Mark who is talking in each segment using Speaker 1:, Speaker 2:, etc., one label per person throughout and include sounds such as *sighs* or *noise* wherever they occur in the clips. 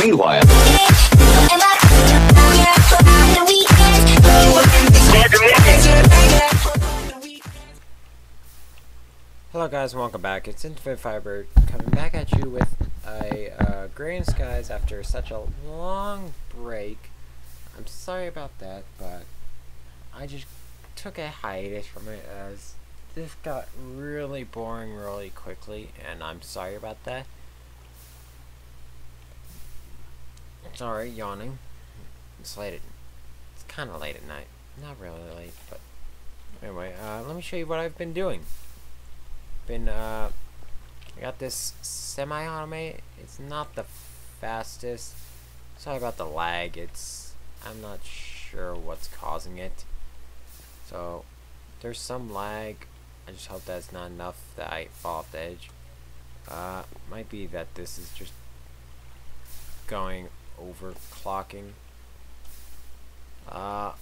Speaker 1: Meanwhile,
Speaker 2: Hello guys and welcome back. It's Infinite Firebird coming back at you with a uh, Gray Skies after such a long break. I'm sorry about that, but I just took a hiatus from it as this got really boring really quickly, and I'm sorry about that. Sorry, yawning. It's late. At, it's kind of late at night. Not really late, but anyway. Uh, let me show you what I've been doing been uh I got this semi-automate it's not the fastest sorry about the lag it's I'm not sure what's causing it so there's some lag I just hope that's not enough that I fall off the edge uh might be that this is just going overclocking uh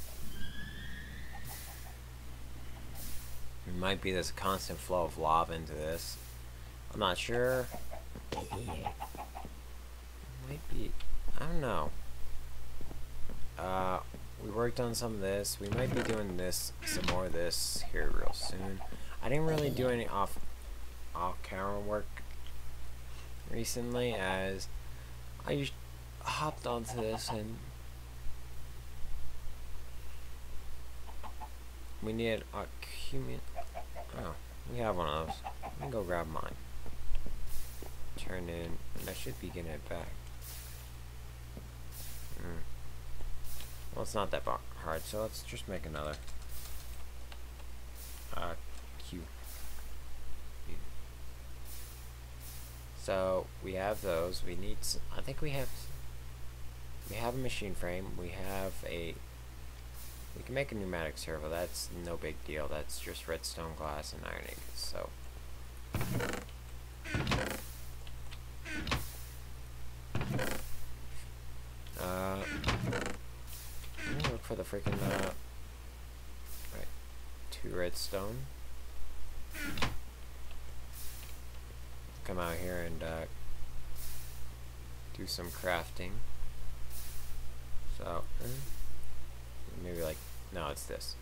Speaker 2: It might be this constant flow of lava into this. I'm not sure. Might be. I don't know. Uh, we worked on some of this. We might be doing this, some more of this here real soon. I didn't really do any off off camera work recently as I just hopped onto this and we need accumulate Oh, we have one of those. Let me go grab mine. Turn in, and I should be getting it back. Mm. Well, it's not that hard, so let's just make another. Uh, Q. So, we have those. We need, I think we have, we have a machine frame. We have a we can make a pneumatic servo, that's no big deal. That's just redstone glass and iron ingots, so. Uh, look for the freaking, uh, right, two redstone. Come out here and, uh, do some crafting. So, uh, maybe like, no, it's this.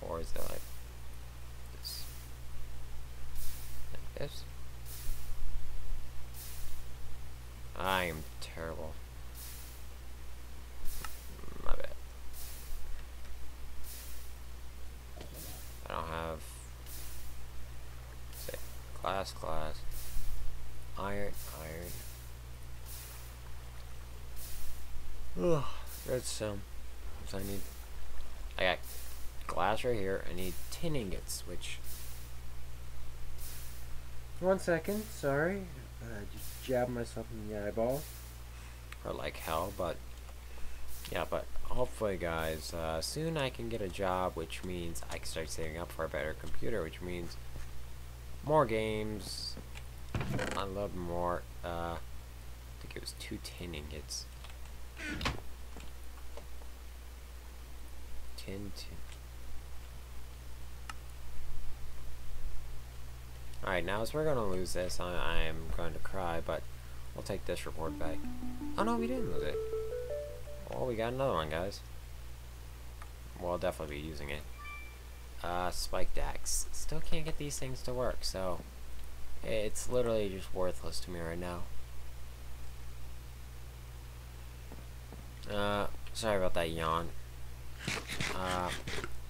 Speaker 2: Or is it like this? Like this? I am terrible. My bad. I don't have say glass glass iron iron Ugh, redstone. So I need. I got glass right here. I need tin ingots, which. One second, sorry. I just jabbed myself in the eyeball. Or like hell, but. Yeah, but hopefully, guys, uh, soon I can get a job, which means I can start saving up for a better computer, which means more games. I love more. Uh, I think it was two tin ingots. Tin, tin. Alright, now as we're going to lose this, I, am going to cry, but we'll take this report back. Oh no, we didn't lose it. Well, we got another one, guys. We'll definitely be using it. Uh, spiked axe. Still can't get these things to work, so it's literally just worthless to me right now. Uh, sorry about that yawn. Uh,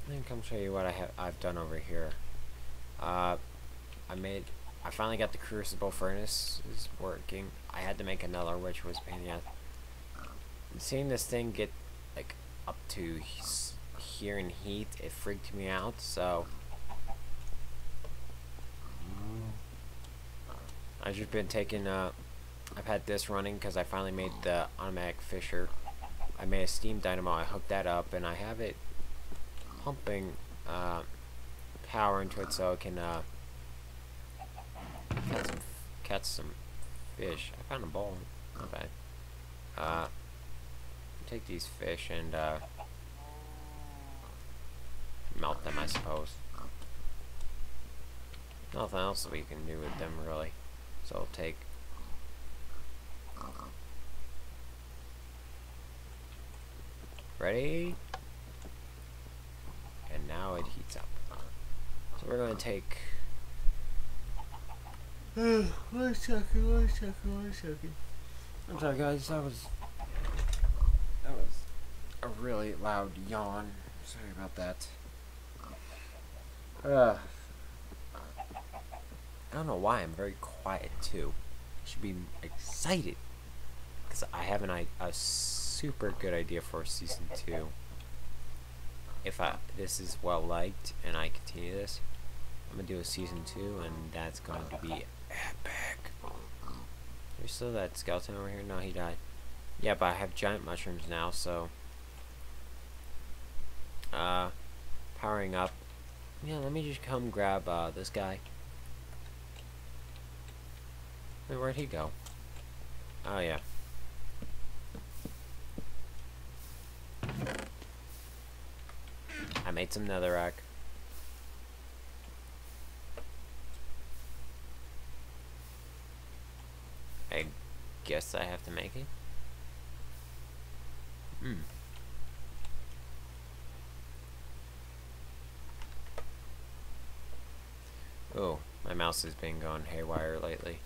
Speaker 2: let me come show you what I have I've done over here. Uh, I made I finally got the crucible furnace is working. I had to make another, which was pain in the. Seeing this thing get like up to here in heat, it freaked me out. So I've just been taking. Uh, I've had this running because I finally made the automatic fisher. I made a steam dynamo, I hooked that up, and I have it pumping uh, power into it so it can uh, catch some, catch some fish. I found a ball. not bad. Uh, take these fish and uh, melt them, I suppose. Nothing else that we can do with them, really. So I'll take... Ready? And now it heats up. So we're going to take... *sighs* one second, one second, one second. I'm sorry guys, that was... That was a really loud yawn. Sorry about that. Uh, I don't know why I'm very quiet too. I should be excited because I have an a super good idea for season two. If I this is well liked and I continue this, I'm gonna do a season two, and that's going to be epic. There's still that skeleton over here. No, he died. Yeah, but I have giant mushrooms now, so uh, powering up. Yeah, let me just come grab uh, this guy. Wait, where'd he go? Oh, yeah. I made some netherrack. I guess I have to make it. Hmm. Oh, my mouse has been going haywire lately.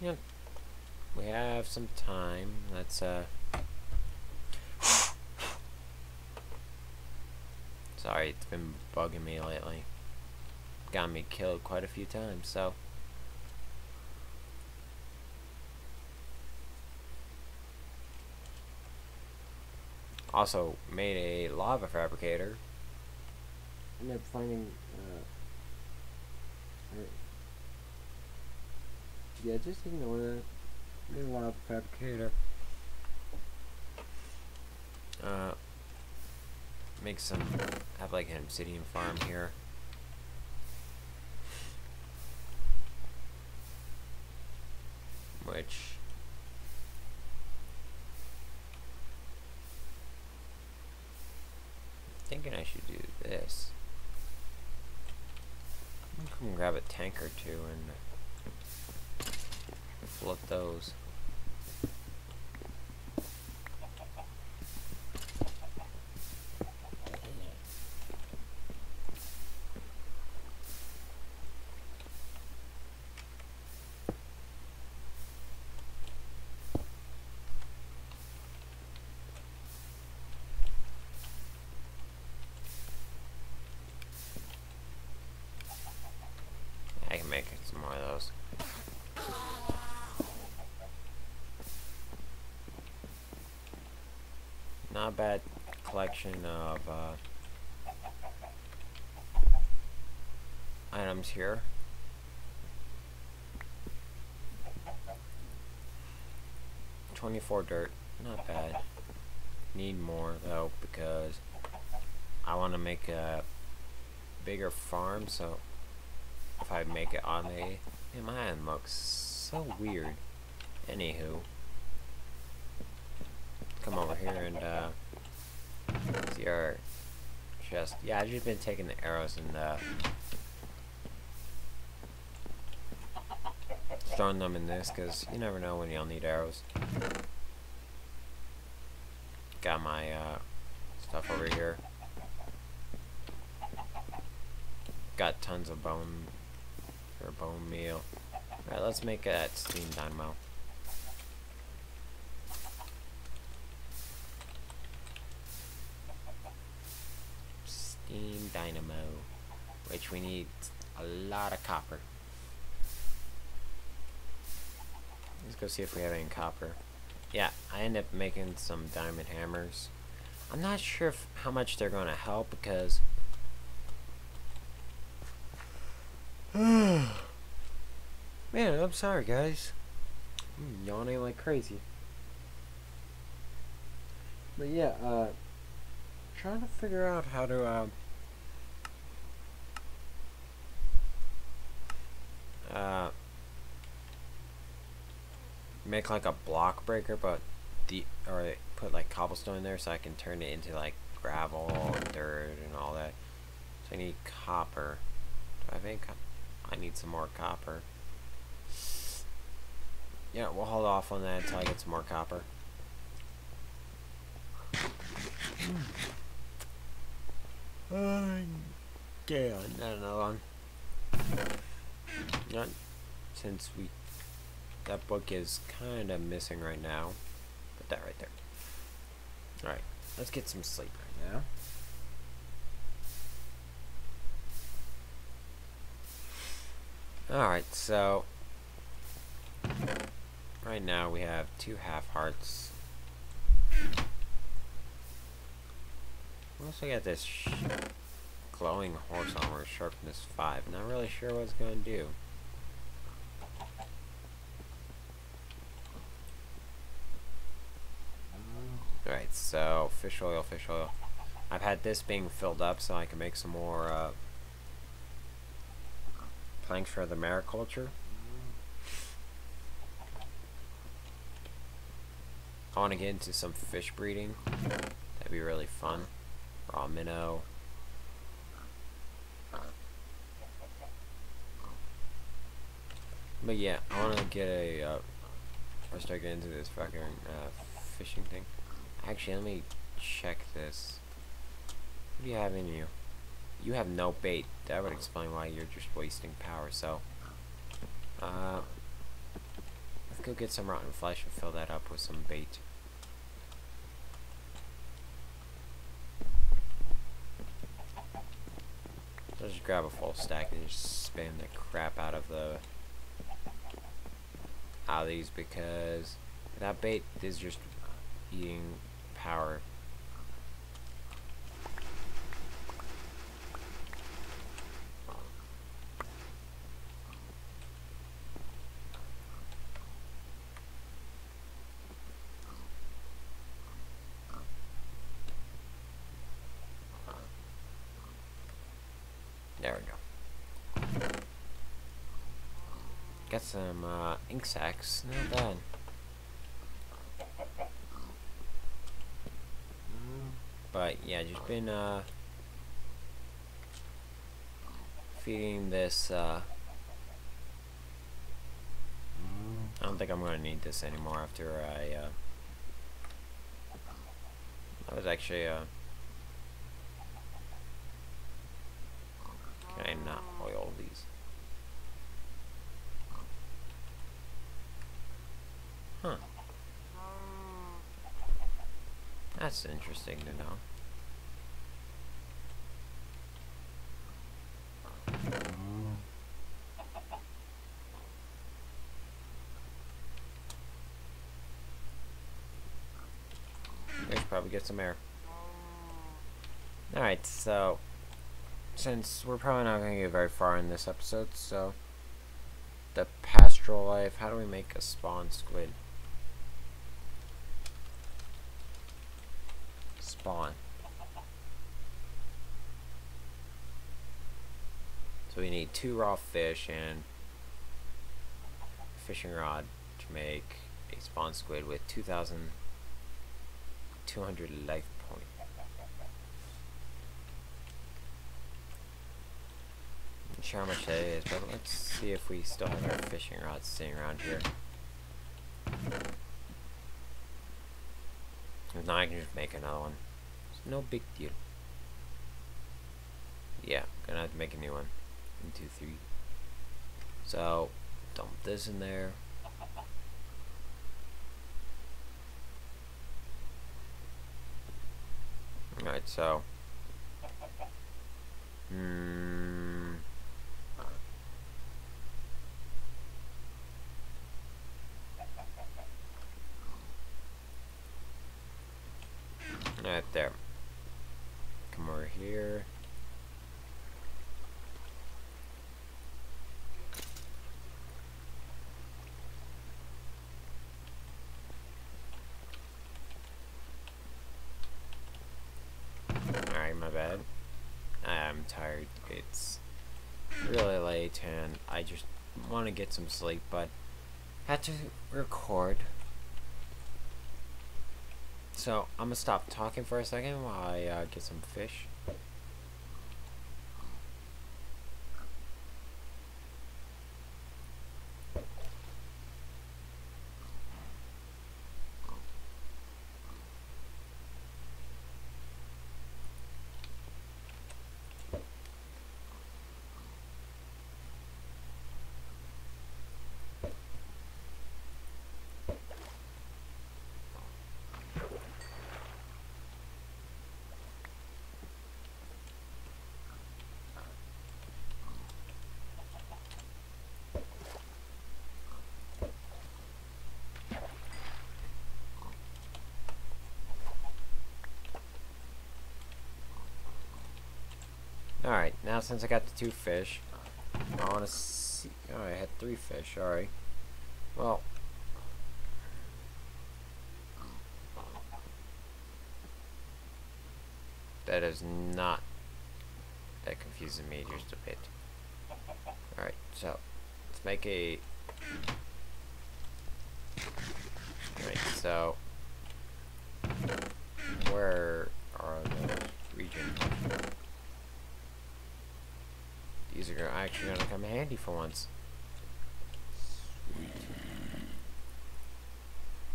Speaker 2: Yep. We have some time. Let's, uh... *sighs* Sorry, it's been bugging me lately. Got me killed quite a few times, so... Also, made a lava fabricator. Ended up finding, uh, yeah, just ignore that. Made a lava fabricator. Uh, make some, have like an obsidian farm here. Which thinking I should do this. Come grab a tank or two and flip those. Not bad collection of uh, items here. Twenty-four dirt, not bad. Need more though because I want to make a bigger farm. So if I make it on a, man, my hand looks so weird. Anywho come over here and uh, see our chest. Yeah, I've just been taking the arrows and uh, throwing them in this because you never know when you'll need arrows. Got my uh, stuff over here. Got tons of bone or bone meal. Alright, let's make that steam dynamo. Steam dynamo, which we need a lot of copper. Let's go see if we have any copper. Yeah, I end up making some diamond hammers. I'm not sure if, how much they're going to help because... *sighs* Man, I'm sorry guys. I'm yawning like crazy. But yeah, uh, trying to figure out how to, um, uh, make like a block breaker, but the or put like cobblestone in there so I can turn it into like gravel and dirt and all that. So I need copper. Do I have any co I need some more copper. Yeah, we'll hold off on that until I get some more copper. *sighs* Okay, not another one. Not since we that book is kind of missing right now. Put that right there. All right, let's get some sleep right now. Alright, so right now we have two half hearts. We also got this glowing horse armor, sharpness 5. Not really sure what it's going to do. Alright, so fish oil, fish oil. I've had this being filled up so I can make some more uh, planks for the mariculture. I want to get into some fish breeding. That'd be really fun. Raw minnow. But yeah, I want to get a, uh, or start getting into this fucking uh, fishing thing. Actually, let me check this. What do you have in you? You have no bait. That would explain why you're just wasting power. So, uh, let's go get some rotten flesh and fill that up with some bait. So just grab a full stack and just spam the crap out of the out of these because that bait is just eating power. There we go. Got some uh, ink sacs. Not bad. But yeah, just been uh, feeding this. Uh, I don't think I'm gonna need this anymore after I. Uh, I was actually. Uh, Can I not oil these? Huh. That's interesting to know. We should probably get some air. Alright, so since we're probably not going to get very far in this episode, so the pastoral life, how do we make a spawn squid? Spawn. So we need two raw fish and fishing rod to make a spawn squid with 2,200 life points. not sure how much that is, but let's see if we still have our fishing rods sitting around here. If not, I can just make another one. It's no big deal. Yeah, gonna have to make a new one. One, two, three. So, dump this in there. Alright, so. Hmm. Right there. Come over here. Alright, my bad. I'm tired. It's really late and I just want to get some sleep, but had to record So, I'm gonna stop talking for a second while I uh, get some fish. Alright, now since I got the two fish, I want to see... Oh, I had three fish, alright. Well... That is not... That confuses me just a bit. Alright, so... Let's make a... Alright, so... Where are those regions? These are actually going to come handy for once.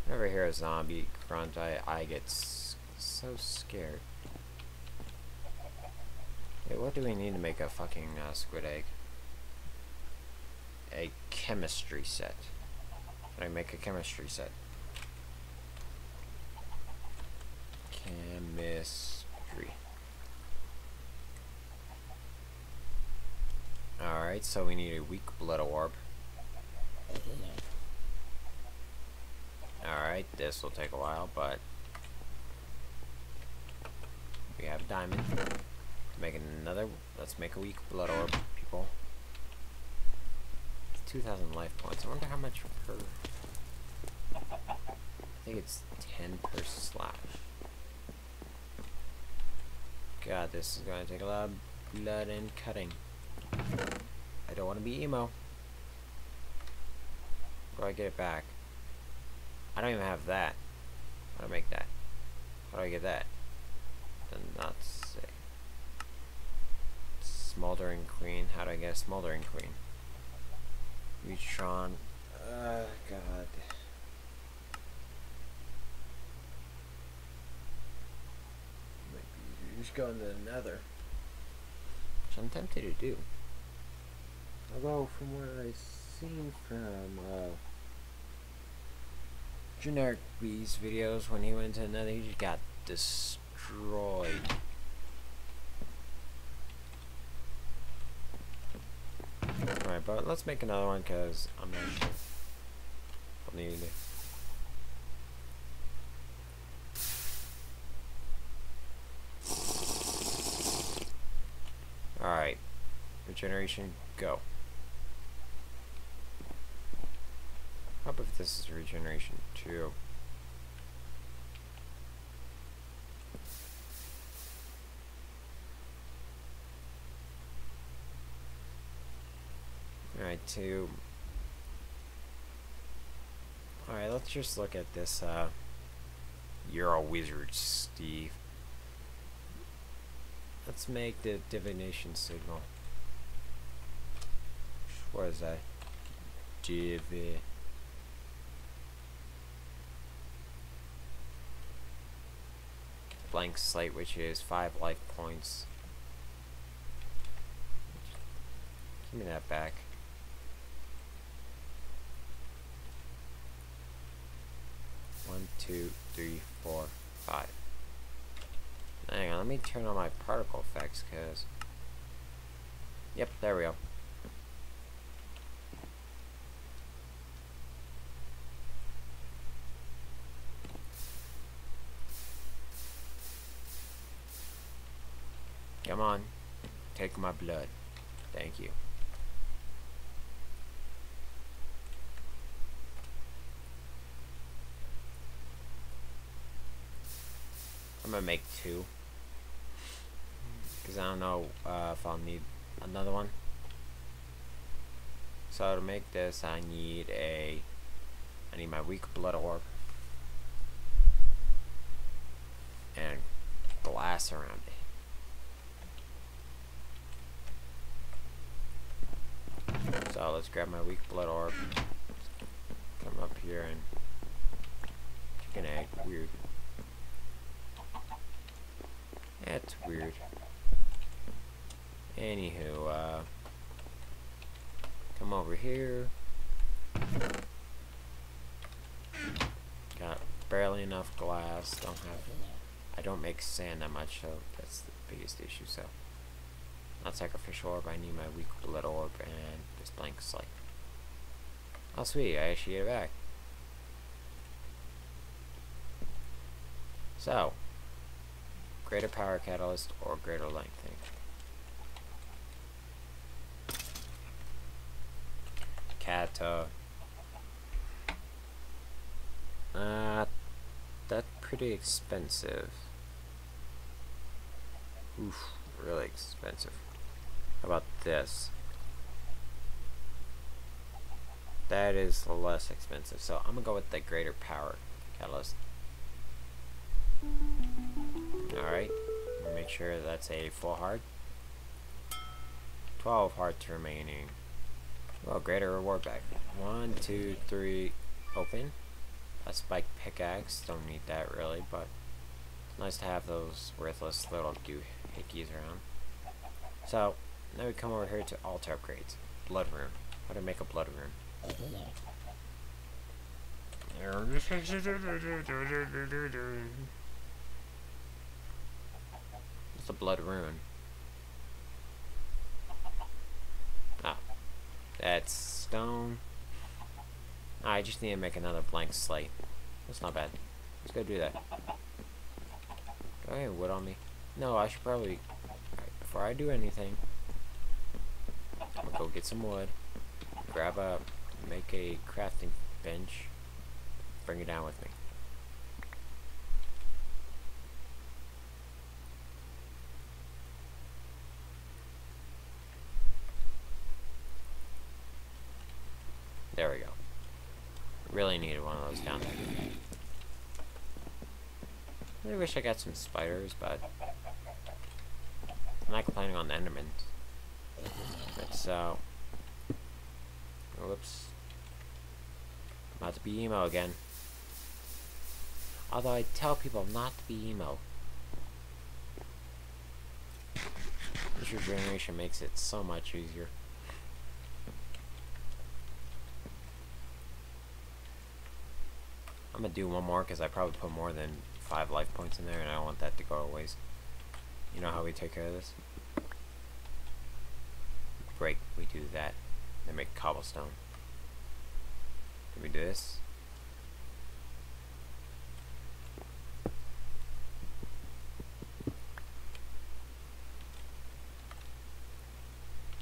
Speaker 2: Whenever I hear a zombie grunt, I, I get so scared. Wait, what do we need to make a fucking uh, squid egg? A chemistry set. Do I make a chemistry set? Chemistry. Alright, so we need a weak blood orb. Alright, this will take a while, but we have diamond. Make another, let's make a weak blood orb, people. 2,000 life points. I wonder how much per... I think it's 10 per slash. God, this is going to take a lot of blood and cutting. I don't want to be emo. How do I get it back? I don't even have that. How do I make that? How do I get that? Then not say. Smoldering Queen. How do I get a Smoldering Queen? Neutron. Uh, God. Just going to the nether. Which I'm tempted to do. Although, from what I've seen from uh, Generic Bees videos, when he went to another, he just got destroyed. Alright, but let's make another one because I'm not sure. I'll need it. Alright. Regeneration, go. How about if this is regeneration 2? Alright, 2. Alright, let's just look at this, uh, You're a wizard, Steve. Let's make the divination signal. What is that? Divi. Blank slate, which is five life points. Give me that back. One, two, three, four, five. Hang on, let me turn on my particle effects, cause... Yep, there we go. Come on. Take my blood. Thank you. I'm gonna make two. Because I don't know uh, if I'll need another one. So to make this, I need a... I need my weak blood orb. and glass around it. So let's grab my weak blood orb. Come up here and chicken egg. Weird. That's weird. Anywho, uh, come over here. Got barely enough glass. Don't have. I don't make sand that much, so that's the biggest issue. So, not sacrificial orb. I need my weak blood orb and this blank slate. Oh, sweet! I actually get it back. So, greater power catalyst or greater lengthening. Kata. Uh, that's pretty expensive. Oof, really expensive. About this? That is less expensive, so I'm gonna go with the greater power catalyst. Alright, make sure that's a full heart. 12 hearts remaining. Well, greater reward back. One, two, three, open. A spike pickaxe, don't need that really, but it's nice to have those worthless little doohickeys around. So, now we come over here to altar upgrades. Blood rune. How to make a blood rune. It's a blood rune? Ah. That's stone. Ah, I just need to make another blank slate. That's not bad. Let's go do that. Do I have wood on me? No, I should probably... Before I do anything, I'm gonna go get some wood, grab a... make a crafting bench, bring it down with me. There we go. Really needed one of those down there. I really wish I got some spiders, but I'm not complaining on the Endermans. So, whoops, oh, I'm about to be emo again. Although I tell people not to be emo. This regeneration makes it so much easier. I'm gonna do one more because I probably put more than five life points in there and I don't want that to go waste. You know how we take care of this? Break, we do that. Then make cobblestone. Then we do this.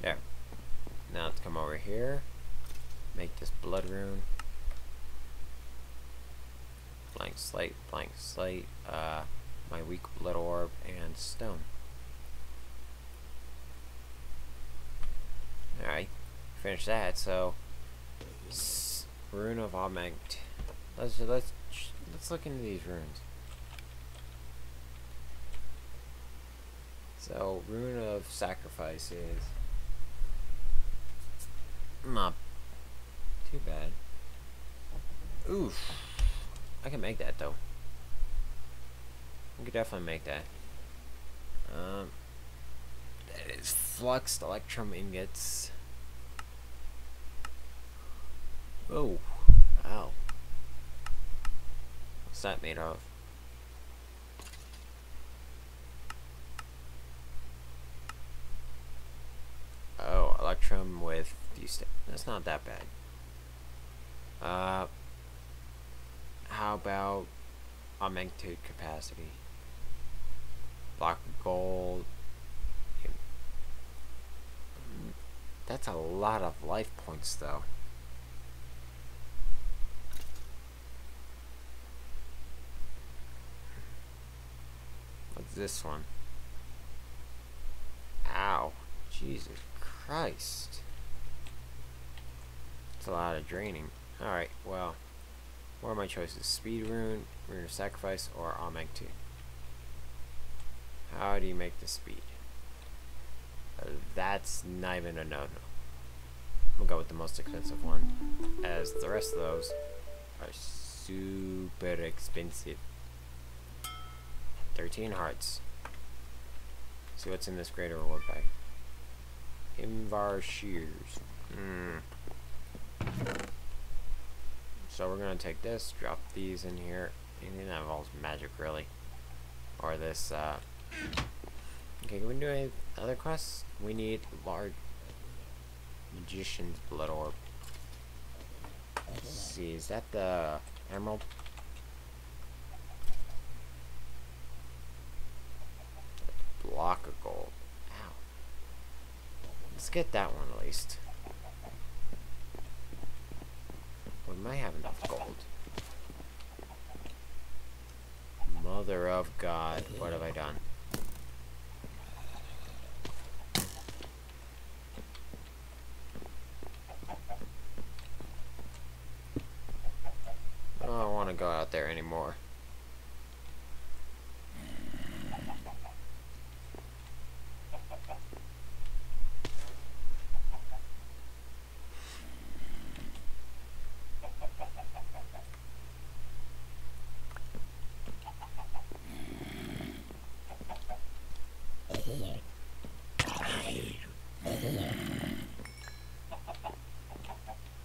Speaker 2: There. Now let's come over here. Make this blood rune blank slate, blank slate, uh, my weak blood orb, and stone. Alright, finish that, so rune of augment. Let's let's let's look into these runes. So rune of sacrifice is not too bad. Oof. I can make that though. I could definitely make that. Um, fluxed electrum ingots. Oh, wow. What's that made of? Oh, electrum with these. That's not that bad. Uh, how about augmented capacity? Block gold. That's a lot of life points though. What's this one? Ow. Jesus Christ. It's a lot of draining. Alright, well. What are my choices? Speed Rune, Rune of Sacrifice, or Augment 2? How do you make the speed? That's not even a no-no. We'll go with the most expensive one, as the rest of those are super expensive. 13 hearts. See what's in this greater reward bag. Invar shears. Hmm. So we're gonna take this, drop these in here. Anything that involves magic, really. Or this, uh... Okay, can we do any other quests? We need large magician's blood orb. Let's see, is that the emerald? Block of gold. Ow. Let's get that one at least. We might have enough gold. Mother of God, what have I done? I don't want to go out there anymore.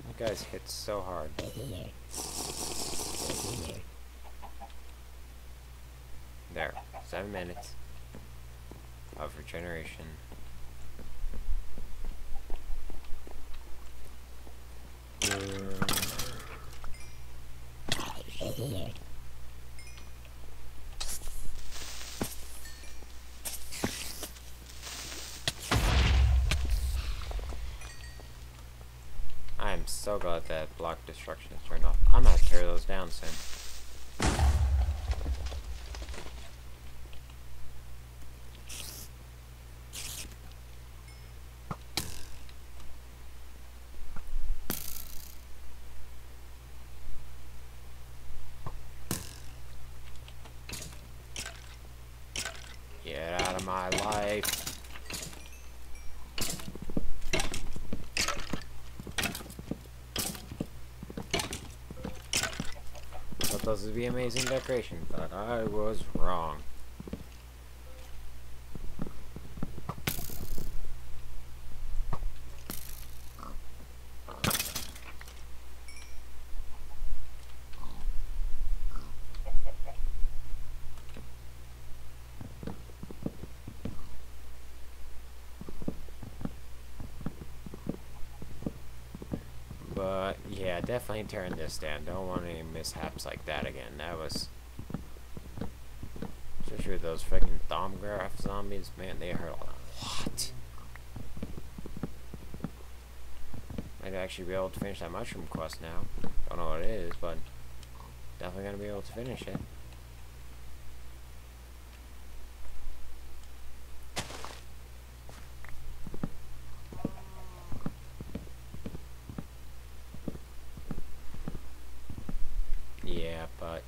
Speaker 2: You guys hit so hard. There. Seven minutes of regeneration. I am so glad that block destruction is turned off. I'm gonna tear those down soon. Get out of my life. Those would be amazing decoration, but I was wrong. But yeah, definitely turn this down. Don't want any mishaps like that again. That was especially with those freaking Thaumcraft zombies, man, they hurt a lot. Might actually be able to finish that mushroom quest now. Don't know what it is, but definitely gonna be able to finish it. Yeah, but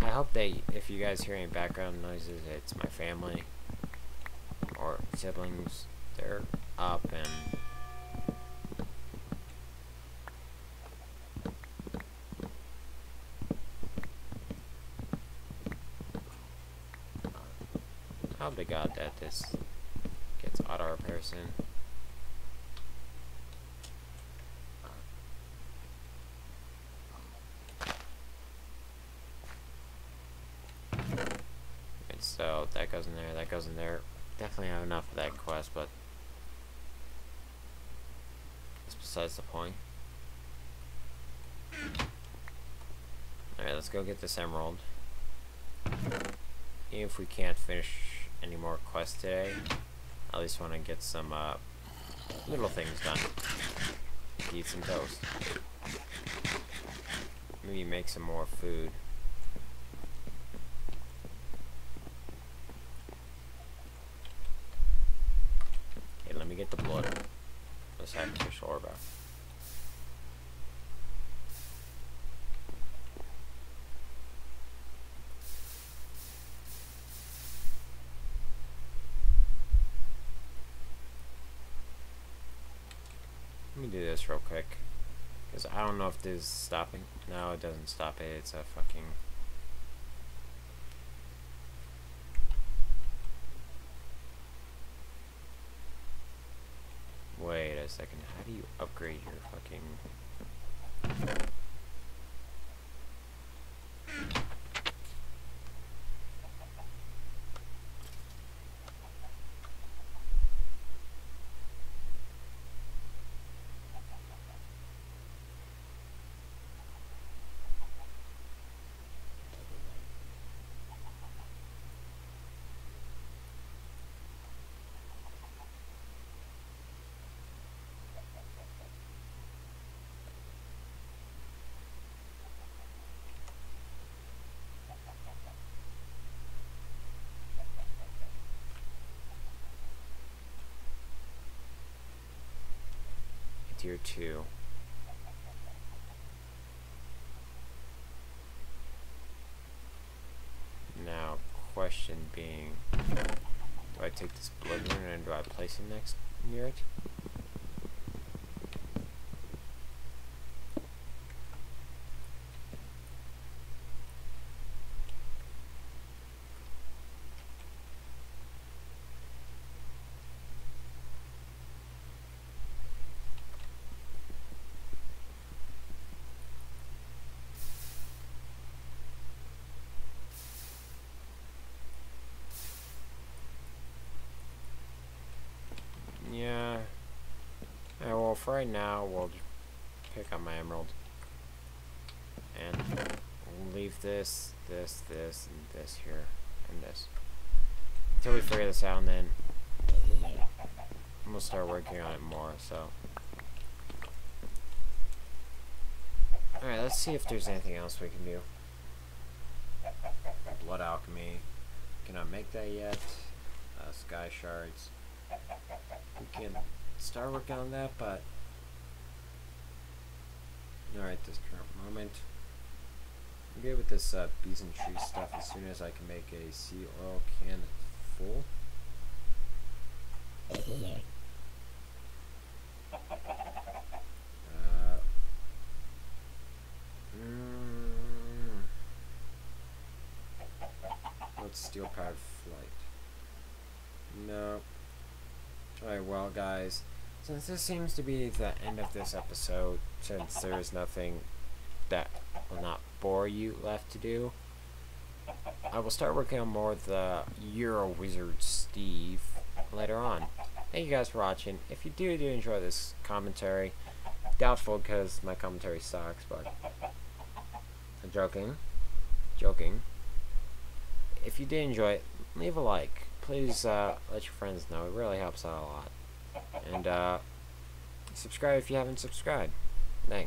Speaker 2: I hope that if you guys hear any background noises, it's my family or siblings. They're up and hope to God that this gets auto repair soon. And so that goes in there, that goes in there. Definitely have enough of that quest, but that's besides the point. Alright, let's go get this emerald. Even if we can't finish any more quests today, I at least want to get some uh, little things done. Eat some toast. Maybe make some more food. Okay, let me get the blood. The sacrificial orb out. Let me do this real quick. Because I don't know if this is stopping. No, it doesn't stop it. It's a fucking... Wait a second. How do you upgrade your fucking... tier 2. Now, question being, do I take this blood rune and do I place it next near it? Yeah. Yeah, well, for right now, we'll pick up my emerald. And leave this, this, this, and this here, and this. Until we figure this out, and then we'll start working on it more, so. Alright, let's see if there's anything else we can do. Blood alchemy. Cannot make that yet. Uh, sky shards we can start working on that, but alright, this current moment. I'm good with this uh, bees and trees stuff as soon as I can make a sea oil can full. Uh, mm, let's steel powered flight. No. Alright, well guys, since this seems to be the end of this episode, since there is nothing that will not bore you left to do, I will start working on more of the Euro Wizard Steve later on. Thank you guys for watching. If you do, do enjoy this commentary, doubtful because my commentary sucks, but I'm joking. Joking. If you did enjoy it, leave a like please uh, let your friends know. It really helps out a lot. And uh, subscribe if you haven't subscribed. Thanks.